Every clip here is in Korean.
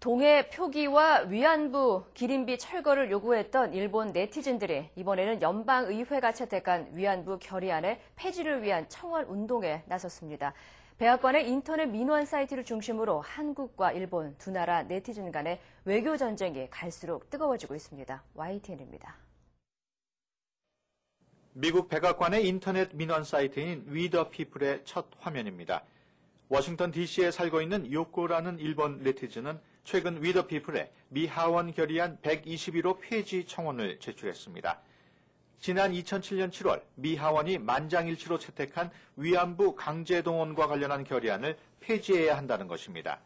동해 표기와 위안부 기린비 철거를 요구했던 일본 네티즌들이 이번에는 연방의회가 채택한 위안부 결의안의 폐지를 위한 청원 운동에 나섰습니다. 백악관의 인터넷 민원 사이트를 중심으로 한국과 일본 두 나라 네티즌 간의 외교 전쟁이 갈수록 뜨거워지고 있습니다. YTN입니다. 미국 백악관의 인터넷 민원 사이트인 위더피플의 첫 화면입니다. 워싱턴 DC에 살고 있는 요코라는 일본 네티즌은 최근 위더피플에 미 하원 결의안 121호 폐지 청원을 제출했습니다. 지난 2007년 7월 미 하원이 만장일치로 채택한 위안부 강제동원과 관련한 결의안을 폐지해야 한다는 것입니다.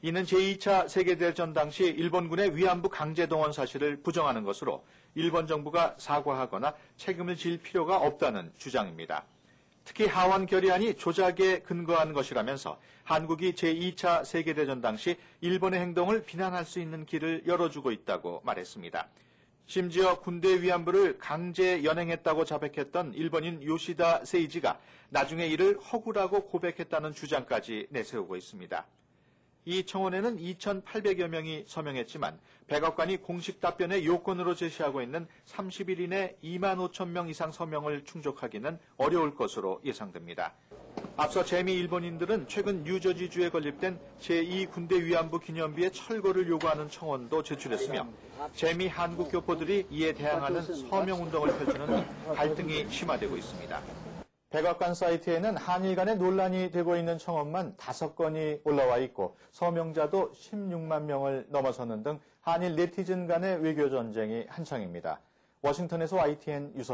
이는 제2차 세계대전 당시 일본군의 위안부 강제동원 사실을 부정하는 것으로 일본 정부가 사과하거나 책임을 질 필요가 없다는 주장입니다. 특히 하원 결의안이 조작에 근거한 것이라면서 한국이 제2차 세계대전 당시 일본의 행동을 비난할 수 있는 길을 열어주고 있다고 말했습니다. 심지어 군대 위안부를 강제 연행했다고 자백했던 일본인 요시다 세이지가 나중에 이를 허구라고 고백했다는 주장까지 내세우고 있습니다. 이 청원에는 2,800여 명이 서명했지만 백악관이 공식 답변의 요건으로 제시하고 있는 30일 이내 2만 5천 명 이상 서명을 충족하기는 어려울 것으로 예상됩니다. 앞서 재미 일본인들은 최근 뉴저지주에 건립된 제2군대 위안부 기념비의 철거를 요구하는 청원도 제출했으며 재미 한국 교포들이 이에 대항하는 서명 운동을 펼치는 등 갈등이 심화되고 있습니다. 백악관 사이트에는 한일 간의 논란이 되고 있는 청원만 5건이 올라와 있고 서명자도 16만 명을 넘어서는 등 한일 네티즌 간의 외교 전쟁이 한창입니다. 워싱턴에서 YTN 유석